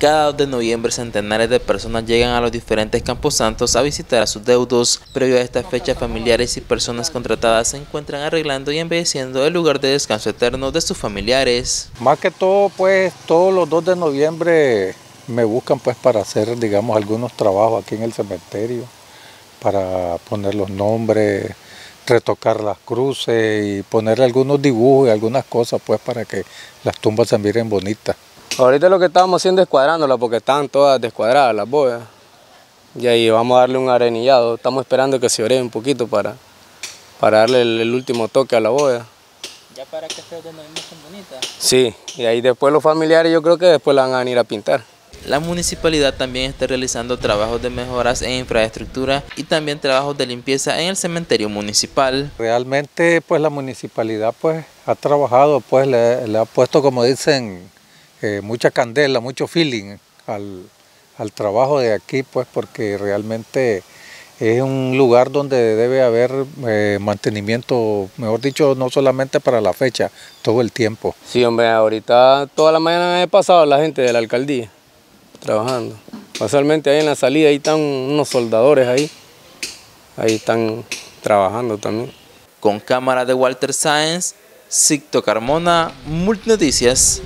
Cada 2 de noviembre centenares de personas llegan a los diferentes camposantos a visitar a sus deudos. Previo a esta fecha, familiares y personas contratadas se encuentran arreglando y embelleciendo el lugar de descanso eterno de sus familiares. Más que todo, pues todos los 2 de noviembre me buscan pues para hacer, digamos, algunos trabajos aquí en el cementerio, para poner los nombres, retocar las cruces y poner algunos dibujos y algunas cosas pues para que las tumbas se miren bonitas. Ahorita lo que estamos haciendo es cuadrándolas porque están todas descuadradas las bóvedas. Y ahí vamos a darle un arenillado. Estamos esperando que se ore un poquito para, para darle el, último toque a la bóveda. ¿Ya para que esté de noviembre bonitas? Sí, y ahí después los familiares yo creo que después la van a venir a pintar. La municipalidad también está realizando trabajos de mejoras en infraestructura y también trabajos de limpieza en el cementerio municipal. Realmente pues la municipalidad pues ha trabajado, pues le ha puesto como dicen eh, mucha candela, mucho feeling al, trabajo de aquí, pues porque realmente es un lugar donde debe haber eh, mantenimiento, mejor dicho, no solamente para la fecha, todo el tiempo. Sí, hombre, ahorita toda la mañana he pasado la gente de la alcaldía trabajando. Casualmente ahí en la salida, ahí están unos soldadores ahí, ahí están trabajando también. Con cámara de Walter Sáenz, Sicto Carmona, Multinoticias.